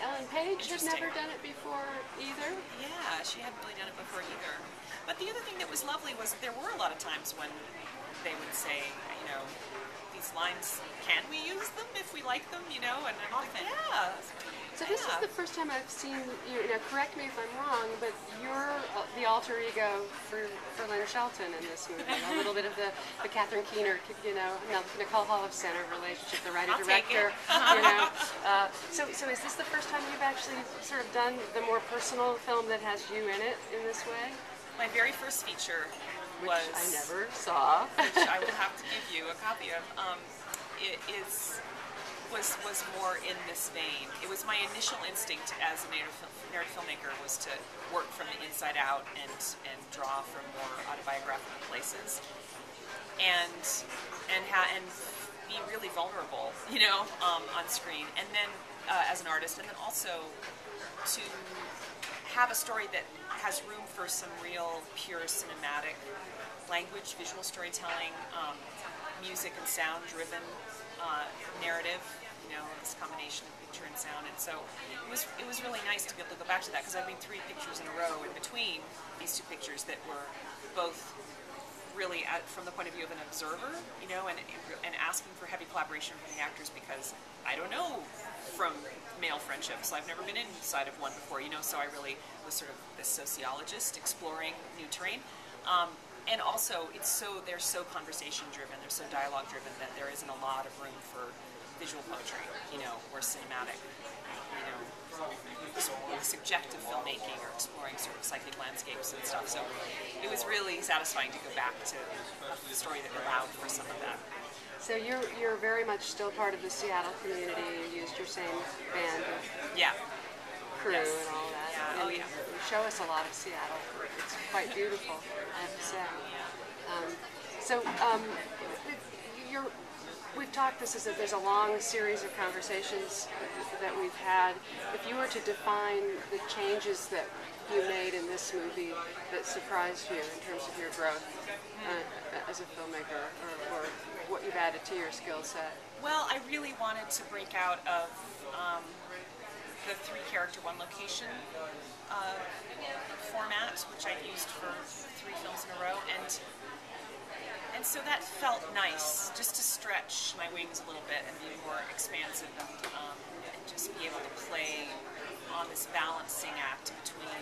Ellen Page had never done it before either. Yeah, she hadn't really done it before either. But the other thing that was lovely was there were a lot of times when they would say, you know, these lines, can we use them if we like them, you know? And I'm like, yeah. So this yeah. is the first time I've seen you. Now, correct me if I'm wrong, but you're uh, the alter ego for, for Lynn Shelton in this movie. A little bit of the, the Catherine Keener, you know, no, Nicole Holofcener relationship, the writer director. You know, uh, so so is this the first time you've actually sort of done the more personal film that has you in it in this way? My very first feature Which was I never saw. which I will have to give you a copy of. Um, it is was was more in this vein. It was my initial instinct as a narrative, narrative filmmaker was to work from the inside out and and draw from more autobiographical places, and and ha- and be really vulnerable, you know, um, on screen, and then uh, as an artist, and then also to have a story that has room for some real pure cinematic language, visual storytelling, um, music and sound driven uh, narrative, you know, this combination of picture and sound. And so it was, it was really nice to be able to go back to that because I've made three pictures in a row in between these two pictures that were both really at, from the point of view of an observer, you know, and, and asking for heavy collaboration from the actors because I don't know from male friendships. I've never been inside of one before, you know, so I really was sort of this sociologist exploring new terrain. Um, and also, it's so they're so conversation driven, they're so dialogue driven that there isn't a lot of room for visual poetry, you know, or cinematic, you know, subjective filmmaking or exploring sort of psychic landscapes and stuff. So it was really satisfying to go back to a story that allowed for some of that. So you're you're very much still part of the Seattle community. You used your same band and Yeah. crew Yes. and all that. Yeah, oh, And yeah. You show us a lot of Seattle. It's quite beautiful, I have to say. Um, so um, you're, we've talked. This is a, there's a long series of conversations that we've had. If you were to define the changes that you made in this movie that surprised you in terms of your growth uh, as a filmmaker, or, or what you've added to your skill set. Well, I really wanted to break out of um, the three character, one location uh, format, which I used for three films in a row, and and so that felt nice, just to stretch my wings a little bit and be more expansive and, um, and just be able to play on this balancing act between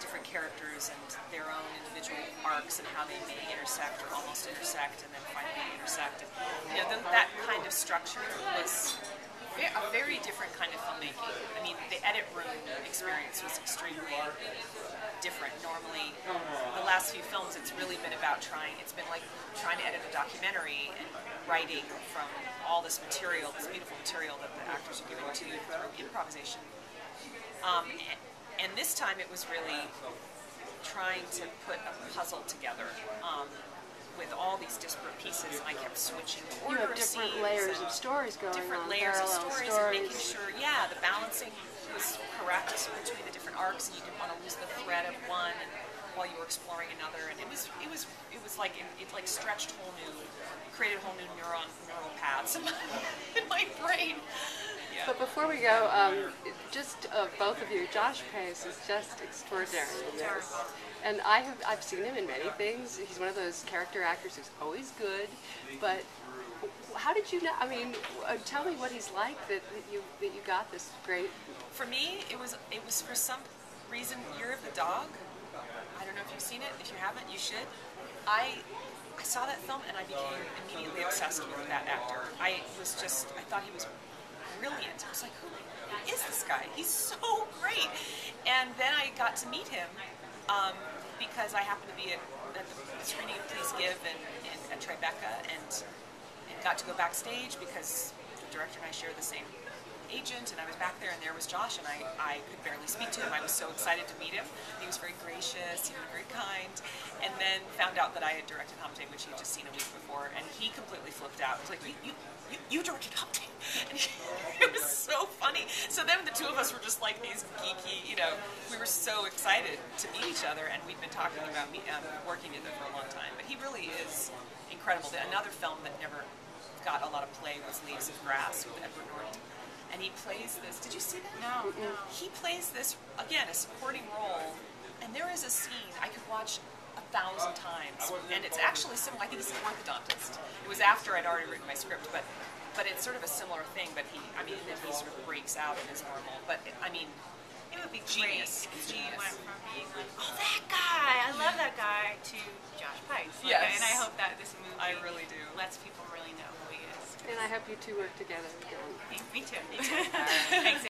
different characters and their own individual arcs and how they may intersect or almost intersect and then finally intersect. And, you know, th- that kind of structure was a very different kind of filmmaking. I mean, the edit room experience was extremely different. Normally, the last few films, it's really been about trying. It's been like trying to edit a documentary and writing from all this material, this beautiful material that the actors are giving to you through improvisation. Um, and, and this time, it was really trying to put a puzzle together. Um, with all these disparate pieces, and I kept switching the You have different of layers of stories going different on, layers of stories, stories. and making sure, yeah, the balancing was correct between the different arcs, and you didn't want to lose the thread of one and, while you were exploring another. And it was, it was, it was like it, it like stretched whole new, created whole new neuron neural paths in my, in my brain. But before we go, um, just uh, both of you, Josh Pais is just extraordinary in this. And I have I've seen him in many things. He's one of those character actors who's always good. But how did you know? I mean, uh, tell me what he's like that, that you that you got this great. For me, it was it was for some reason Year of the Dog. I don't know if you've seen it. If you haven't, you should. I I saw that film and I became immediately obsessed with that actor. I was just I thought he was brilliant. I was like, who is this guy? He's so great. And then I got to meet him um, because I happened to be at, at the screening of Please Give in, in, at Tribeca and, and got to go backstage because the director and I share the same agent and I was back there and there was Josh and I, I could barely speak to him. I was so excited to meet him. He was very gracious, he was very kind and then found out that I had directed Humpday which he'd just seen a week before and he completely flipped out. He was like, you, you, you, directed Humpday? And he, it was so funny. So then the two of us were just like these geeky, you know, we were so excited to meet each other and we'd been talking about me, um, working together for a long time. But he really is incredible. Another film that never got a lot of play was Leaves of Grass with Edward Norton. And he plays this. Did you see that? No, no. He plays this again a supporting role, and there is a scene I could watch a thousand times, and it's actually similar. I think he's an orthodontist. It was after I'd already written my script, but but it's sort of a similar thing. But he, I mean, then he sort of breaks out and is normal. But I mean, It would be Genius. great Genius. went from being like, oh, that guy, I love that guy, to Josh Pais. Like, Yes. And I hope that this movie I really do. lets people really know who he is. And I hope you two work together again. Me too. Thanks,